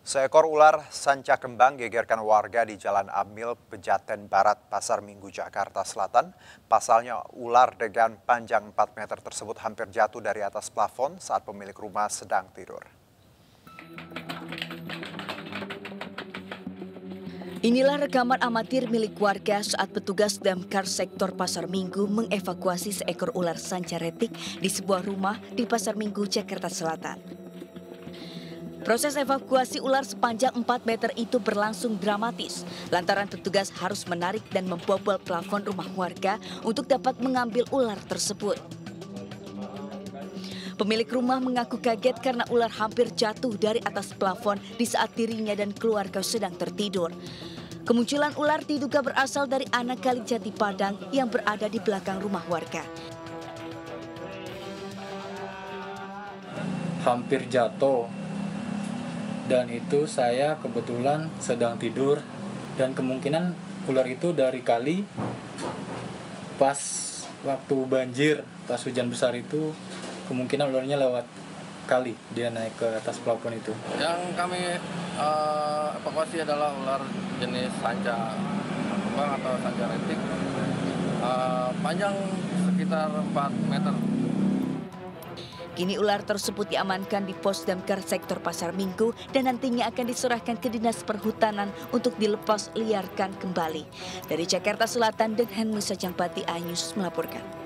Seekor ular sanca kembang gegerkan warga di Jalan Amil, Pejaten Barat, Pasar Minggu, Jakarta Selatan. Pasalnya ular dengan panjang 4 meter tersebut hampir jatuh dari atas plafon saat pemilik rumah sedang tidur. Inilah rekaman amatir milik warga saat petugas damkar sektor Pasar Minggu mengevakuasi seekor ular sanca retik di sebuah rumah di Pasar Minggu, Jakarta Selatan. Proses evakuasi ular sepanjang 4 meter itu berlangsung dramatis lantaran petugas harus menarik dan membobol plafon rumah warga untuk dapat mengambil ular tersebut. Pemilik rumah mengaku kaget karena ular hampir jatuh dari atas plafon di saat dirinya dan keluarga sedang tertidur. Kemunculan ular diduga berasal dari anak kali jati padang yang berada di belakang rumah warga. Hampir jatuh dan itu saya kebetulan sedang tidur. Dan kemungkinan ular itu dari kali pas waktu banjir pas hujan besar itu kemungkinan ularnya lewat kali dia naik ke atas plafon itu. Yang kami uh, evakuasi adalah ular jenis sanca atau sanca retik uh, panjang sekitar 4 meter Kini ular tersebut diamankan di pos damkar sektor Pasar Minggu dan nantinya akan diserahkan ke Dinas Perhutanan untuk dilepas liarkan kembali. Dari Jakarta Selatan, Denhan Musa Jampati Ayus melaporkan.